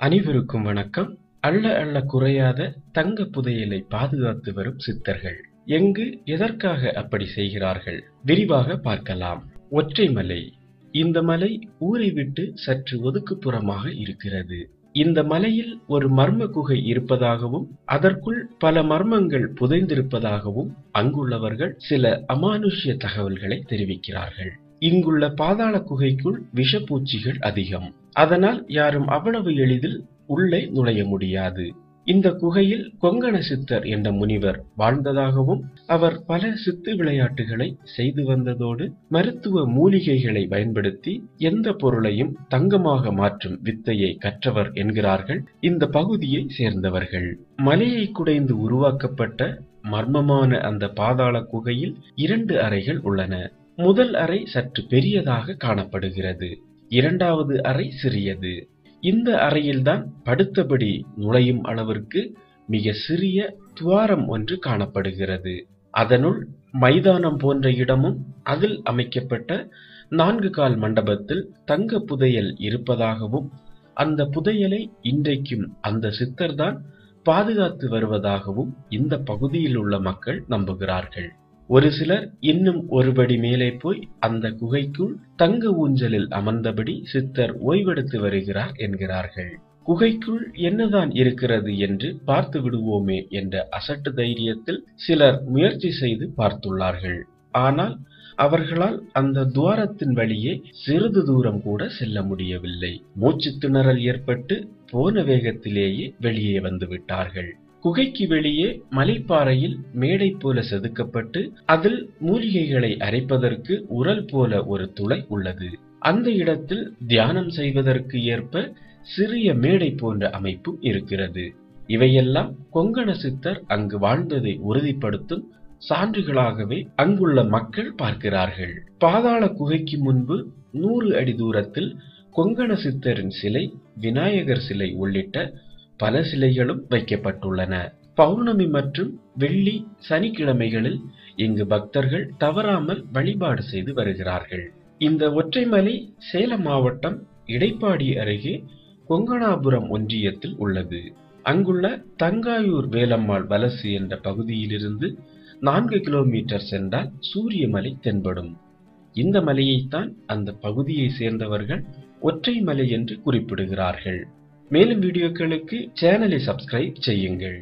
அனைவருக்கும் வணக்கம். அள்ள அள்ள குறையாத தங்க புதையலை பாதுகாத்து வரும் சித்தர்கள். எங்கு எதற்காக அப்படி செய்கிறார்கள்? விரிவாக பார்க்கலாம். ஒற்றைமலை இந்த மலை ஊரை விட்டு சற்று ஒதுக்குப்புறமாக இருக்கிறது. இந்த மலையில் ஒரு மர்ம குகை இருப்பதாகவும் அதற்குள் பல மர்மங்கள் புதைந்திருப்பதாகவும் அங்குள்ளவர்கள் சில அமானுஷ்ய தகவல்களை தெரிவிக்கிறார்கள். இங்குள்ள பாதாள குகைக்குள் விஷப்பூச்சிகள் அதிகம். அதனால் யாரும் அவ்வளவு எளிதில் உள்ளே நுழைய முடியாது. இந்த குகையில் கொங்கண சித்தர் என்ற முனிவர் வாழ்ந்ததாகவும் அவர் பல சித்து விளையாட்டுகளை செய்து வந்ததோடு மருத்துவ மூலிகைகளை பயன்படுத்தி எந்த பொருளையும் தங்கமாக மாற்றும் வித்தையை கற்றவர் என்கிறார்கள் இந்த பகுதியை சேர்ந்தவர்கள். மலையை குடைந்து உருவாக்கப்பட்ட மர்மமான அந்த பாதாள குகையில் இரண்டு அறைகள் உள்ளன. முதல் அறை சற்று பெரியதாக காணப்படுகிறது. இரண்டாவது அறை சிறியது. இந்த அறையில்தான் படுத்தபடி நுழையும் அளவிற்கு மிக சிறிய துவாரம் ஒன்று காணப்படுகிறது. அதனுள் மைதானம் போன்ற இடமும் அதில் அமைக்கப்பட்ட நான்கு கால் மண்டபத்தில் தங்க புதையல் இருப்பதாகவும் அந்த புதையலை இன்றைக்கும் அந்த சித்தர்தான் பாதுகாத்து வருவதாகவும் இந்த பகுதியில் உள்ள மக்கள் நம்புகிறார்கள். ஒரு சிலர் இன்னும் ஒருபடி மேலே போய் அந்த குகைக்குள் தங்க ஊஞ்சலில் அமர்ந்தபடி சித்தர் ஓய்வெடுத்து வருகிறார் என்கிறார்கள். குகைக்குள் என்னதான் இருக்கிறது என்று பார்த்து விடுவோமே என்ற அசட்டு தைரியத்தில் சிலர் முயற்சி செய்து பார்த்துள்ளார்கள். ஆனால் அவர்களால் அந்த துவாரத்தின் வழியே சிறிது தூரம் கூட செல்ல முடியவில்லை. மூச்சு திணறல் ஏற்பட்டு போன வேகத்திலேயே வெளியே வந்து விட்டார்கள். குகைக்கு வெளியே மலைப்பாறையில் மேடை போல செதுக்கப்பட்டு அதில் மூலிகைகளை அரைப்பதற்கு உரல் போல ஒரு துளை உள்ளது. அந்த இடத்தில் தியானம் செய்வதற்கு ஏற்ப சிறிய மேடை போன்ற அமைப்பும் இருக்கிறது. இவையெல்லாம் கொங்கண சித்தர் அங்கு வாழ்ந்ததை உறுதிப்படுத்தும் சான்றுகளாகவே அங்குள்ள மக்கள் பார்க்கிறார்கள். பாதாள குகைக்கு முன்பு நூறு அடி தூரத்தில் கொங்கண சித்தரின் சிலை விநாயகர் சிலை உள்ளிட்ட பல சிலைகளும் வைக்கப்பட்டுள்ளன. பௌர்ணமி மற்றும் வெள்ளி சனிக்கிழமைகளில் இங்கு பக்தர்கள் தவறாமல் வழிபாடு செய்து வருகிறார்கள். இந்த ஒற்றைமலை சேலம் மாவட்டம் இடைப்பாடி அருகே கொங்கணாபுரம் ஒன்றியத்தில் உள்ளது. அங்குள்ள தங்காயூர் வேலம்மாள் வலசு என்ற பகுதியிலிருந்து நான்கு கிலோமீட்டர் சென்றால் சூரியமலை தென்படும். இந்த மலையைத்தான் அந்த பகுதியை சேர்ந்தவர்கள் ஒற்றை மலை என்று குறிப்பிடுகிறார்கள். மேலும் வீடியோக்களுக்கு சேனலை சப்ஸ்கிரைப் செய்யுங்கள்.